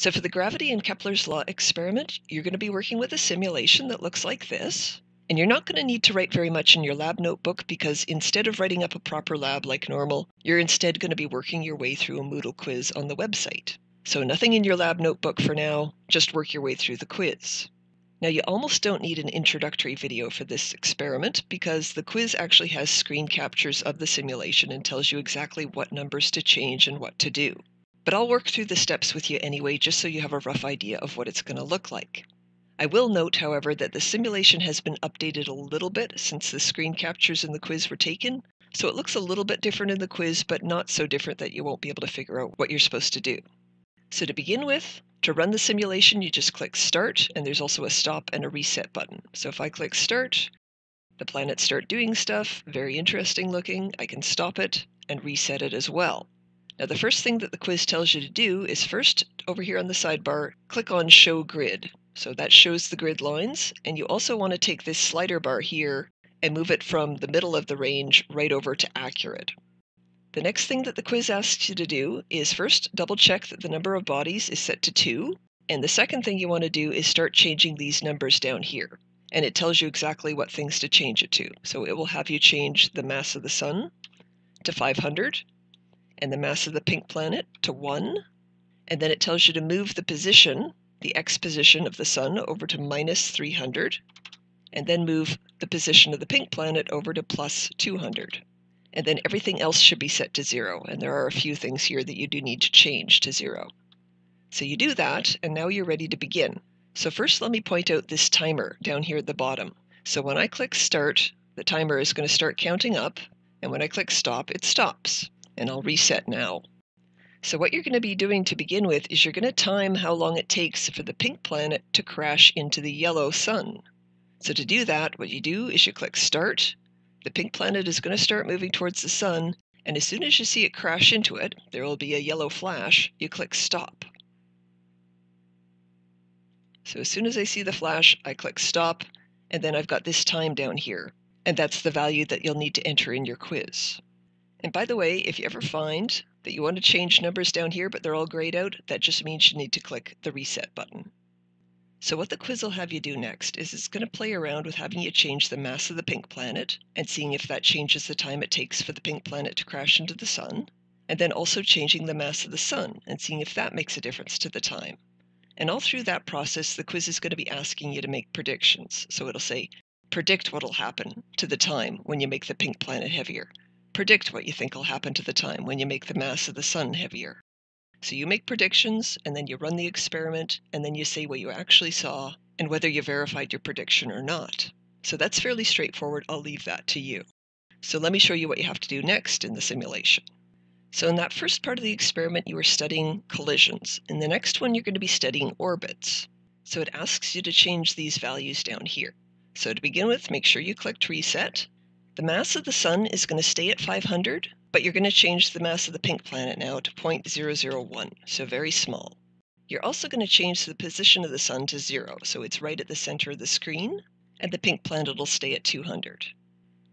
So for the gravity and Kepler's law experiment, you're going to be working with a simulation that looks like this. And you're not going to need to write very much in your lab notebook because instead of writing up a proper lab like normal, you're instead going to be working your way through a Moodle quiz on the website. So nothing in your lab notebook for now, just work your way through the quiz. Now you almost don't need an introductory video for this experiment because the quiz actually has screen captures of the simulation and tells you exactly what numbers to change and what to do. But I'll work through the steps with you anyway just so you have a rough idea of what it's going to look like. I will note, however, that the simulation has been updated a little bit since the screen captures in the quiz were taken, so it looks a little bit different in the quiz, but not so different that you won't be able to figure out what you're supposed to do. So to begin with, to run the simulation, you just click Start, and there's also a Stop and a Reset button. So if I click Start, the planets start doing stuff, very interesting looking. I can stop it and reset it as well. Now the first thing that the quiz tells you to do is first, over here on the sidebar, click on Show Grid. So that shows the grid lines. And you also want to take this slider bar here and move it from the middle of the range right over to accurate. The next thing that the quiz asks you to do is first double check that the number of bodies is set to 2. And the second thing you want to do is start changing these numbers down here. And it tells you exactly what things to change it to. So it will have you change the mass of the sun to 500 and the mass of the pink planet to 1. And then it tells you to move the position the x position of the sun over to minus 300, and then move the position of the pink planet over to plus 200. And then everything else should be set to zero, and there are a few things here that you do need to change to zero. So you do that, and now you're ready to begin. So first let me point out this timer down here at the bottom. So when I click start, the timer is going to start counting up, and when I click stop, it stops. And I'll reset now. So what you're going to be doing to begin with is you're going to time how long it takes for the pink planet to crash into the yellow sun. So to do that, what you do is you click Start. The pink planet is going to start moving towards the sun, and as soon as you see it crash into it, there will be a yellow flash. You click Stop. So as soon as I see the flash, I click Stop, and then I've got this time down here, and that's the value that you'll need to enter in your quiz. And by the way, if you ever find that you want to change numbers down here, but they're all grayed out, that just means you need to click the reset button. So what the quiz will have you do next is it's going to play around with having you change the mass of the pink planet and seeing if that changes the time it takes for the pink planet to crash into the sun, and then also changing the mass of the sun and seeing if that makes a difference to the time. And all through that process, the quiz is going to be asking you to make predictions. So it'll say, predict what'll happen to the time when you make the pink planet heavier predict what you think will happen to the time when you make the mass of the sun heavier. So you make predictions, and then you run the experiment, and then you say what you actually saw and whether you verified your prediction or not. So that's fairly straightforward. I'll leave that to you. So let me show you what you have to do next in the simulation. So in that first part of the experiment, you were studying collisions. In the next one, you're going to be studying orbits. So it asks you to change these values down here. So to begin with, make sure you clicked reset, the mass of the sun is going to stay at 500, but you're going to change the mass of the pink planet now to 0.001, so very small. You're also going to change the position of the sun to zero, so it's right at the center of the screen, and the pink planet will stay at 200.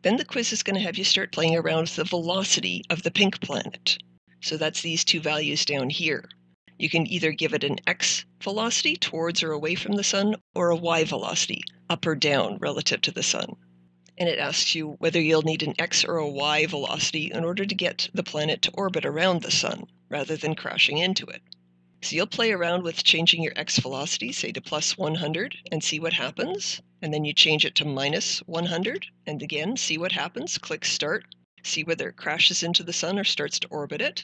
Then the quiz is going to have you start playing around with the velocity of the pink planet. So that's these two values down here. You can either give it an x velocity towards or away from the sun, or a y velocity, up or down relative to the sun and it asks you whether you'll need an x or a y velocity in order to get the planet to orbit around the sun rather than crashing into it. So you'll play around with changing your x velocity, say to plus 100, and see what happens. And then you change it to minus 100, and again, see what happens. Click Start, see whether it crashes into the sun or starts to orbit it.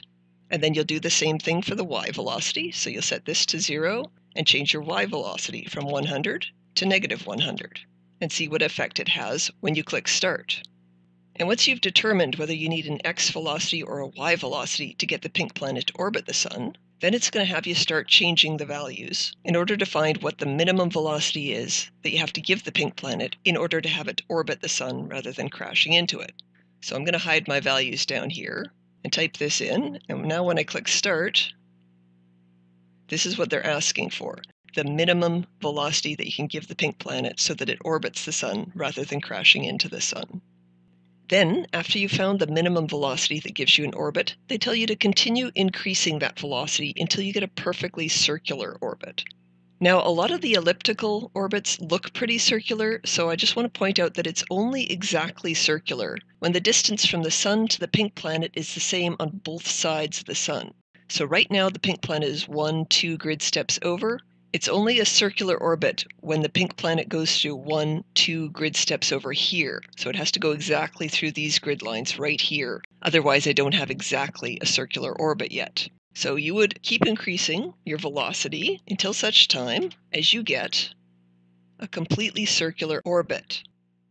And then you'll do the same thing for the y velocity. So you'll set this to 0 and change your y velocity from 100 to negative 100 and see what effect it has when you click Start. And once you've determined whether you need an x velocity or a y velocity to get the pink planet to orbit the sun, then it's going to have you start changing the values in order to find what the minimum velocity is that you have to give the pink planet in order to have it orbit the sun rather than crashing into it. So I'm going to hide my values down here and type this in. And now when I click Start, this is what they're asking for the minimum velocity that you can give the pink planet so that it orbits the sun rather than crashing into the sun. Then, after you've found the minimum velocity that gives you an orbit, they tell you to continue increasing that velocity until you get a perfectly circular orbit. Now, a lot of the elliptical orbits look pretty circular, so I just want to point out that it's only exactly circular when the distance from the Sun to the pink planet is the same on both sides of the Sun. So right now the pink planet is one, two grid steps over, it's only a circular orbit when the pink planet goes through one, two grid steps over here. So it has to go exactly through these grid lines right here. Otherwise, I don't have exactly a circular orbit yet. So you would keep increasing your velocity until such time as you get a completely circular orbit.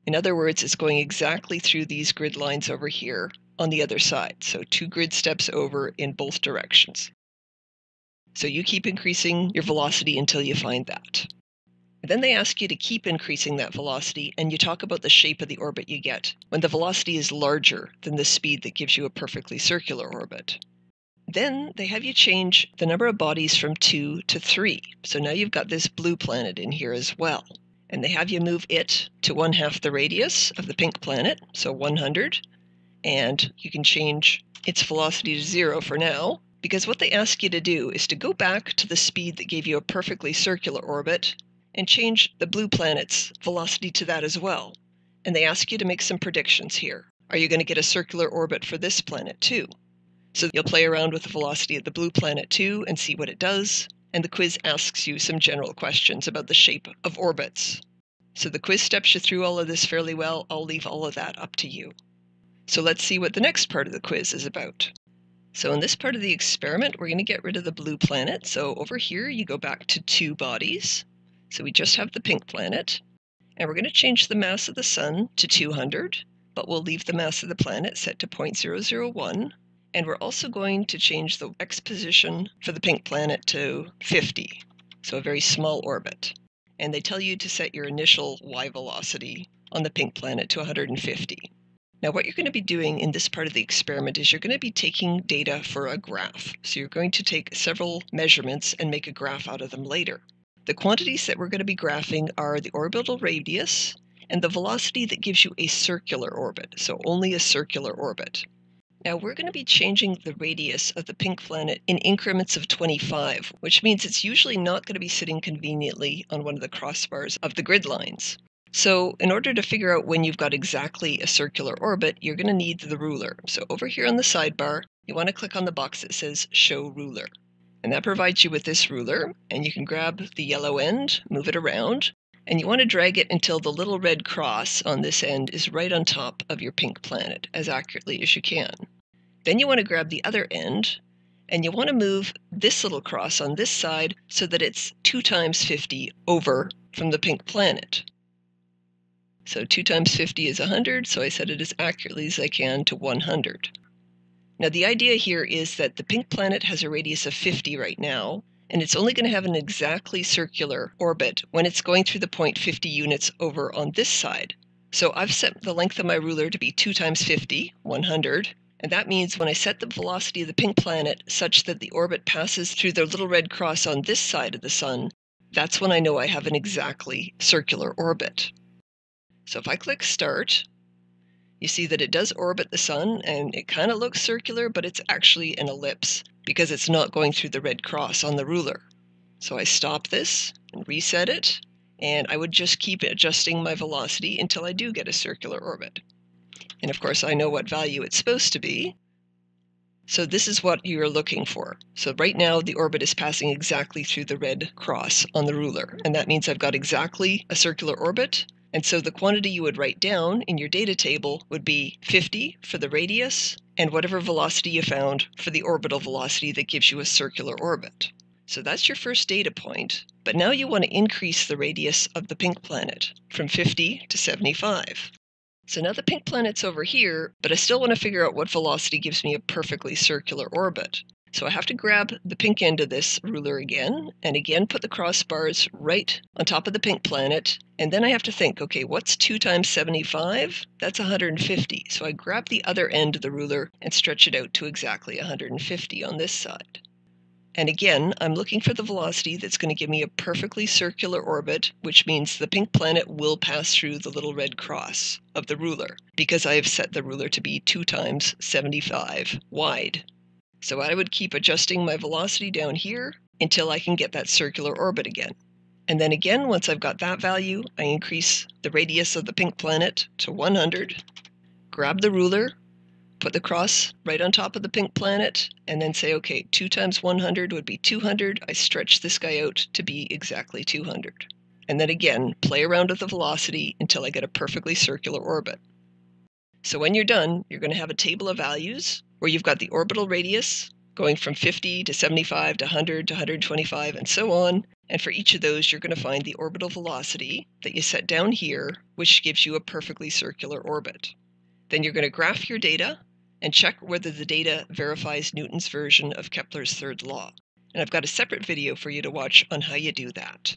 In other words, it's going exactly through these grid lines over here on the other side. So two grid steps over in both directions. So you keep increasing your velocity until you find that. Then they ask you to keep increasing that velocity, and you talk about the shape of the orbit you get when the velocity is larger than the speed that gives you a perfectly circular orbit. Then they have you change the number of bodies from two to three. So now you've got this blue planet in here as well. And they have you move it to one half the radius of the pink planet, so 100. And you can change its velocity to zero for now, because what they ask you to do is to go back to the speed that gave you a perfectly circular orbit and change the blue planet's velocity to that as well. And they ask you to make some predictions here. Are you going to get a circular orbit for this planet too? So you'll play around with the velocity of the blue planet too and see what it does. And the quiz asks you some general questions about the shape of orbits. So the quiz steps you through all of this fairly well. I'll leave all of that up to you. So let's see what the next part of the quiz is about. So in this part of the experiment, we're going to get rid of the blue planet. So over here, you go back to two bodies. So we just have the pink planet. And we're going to change the mass of the sun to 200, but we'll leave the mass of the planet set to 0.001. And we're also going to change the x position for the pink planet to 50, so a very small orbit. And they tell you to set your initial y velocity on the pink planet to 150. Now, what you're going to be doing in this part of the experiment is you're going to be taking data for a graph. So you're going to take several measurements and make a graph out of them later. The quantities that we're going to be graphing are the orbital radius and the velocity that gives you a circular orbit, so only a circular orbit. Now we're going to be changing the radius of the pink planet in increments of 25, which means it's usually not going to be sitting conveniently on one of the crossbars of the grid lines. So in order to figure out when you've got exactly a circular orbit, you're going to need the ruler. So over here on the sidebar, you want to click on the box that says Show Ruler. And that provides you with this ruler, and you can grab the yellow end, move it around, and you want to drag it until the little red cross on this end is right on top of your pink planet, as accurately as you can. Then you want to grab the other end, and you want to move this little cross on this side so that it's 2 times 50 over from the pink planet. So 2 times 50 is 100, so I set it as accurately as I can to 100. Now the idea here is that the pink planet has a radius of 50 right now, and it's only going to have an exactly circular orbit when it's going through the point 50 units over on this side. So I've set the length of my ruler to be 2 times 50, 100, and that means when I set the velocity of the pink planet such that the orbit passes through the little red cross on this side of the sun, that's when I know I have an exactly circular orbit. So if I click Start, you see that it does orbit the sun and it kind of looks circular, but it's actually an ellipse because it's not going through the red cross on the ruler. So I stop this and reset it, and I would just keep adjusting my velocity until I do get a circular orbit. And of course, I know what value it's supposed to be. So this is what you're looking for. So right now, the orbit is passing exactly through the red cross on the ruler, and that means I've got exactly a circular orbit and so the quantity you would write down in your data table would be 50 for the radius and whatever velocity you found for the orbital velocity that gives you a circular orbit. So that's your first data point. But now you want to increase the radius of the pink planet from 50 to 75. So now the pink planet's over here, but I still want to figure out what velocity gives me a perfectly circular orbit. So I have to grab the pink end of this ruler again, and again put the crossbars right on top of the pink planet. And then I have to think, okay, what's 2 times 75? That's 150. So I grab the other end of the ruler and stretch it out to exactly 150 on this side. And again, I'm looking for the velocity that's going to give me a perfectly circular orbit, which means the pink planet will pass through the little red cross of the ruler, because I have set the ruler to be 2 times 75 wide. So I would keep adjusting my velocity down here until I can get that circular orbit again. And then again, once I've got that value, I increase the radius of the pink planet to 100, grab the ruler, put the cross right on top of the pink planet, and then say, okay, 2 times 100 would be 200. I stretch this guy out to be exactly 200. And then again, play around with the velocity until I get a perfectly circular orbit. So when you're done, you're going to have a table of values where you've got the orbital radius going from 50 to 75 to 100 to 125 and so on. And for each of those, you're going to find the orbital velocity that you set down here, which gives you a perfectly circular orbit. Then you're going to graph your data and check whether the data verifies Newton's version of Kepler's third law. And I've got a separate video for you to watch on how you do that.